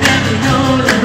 never know.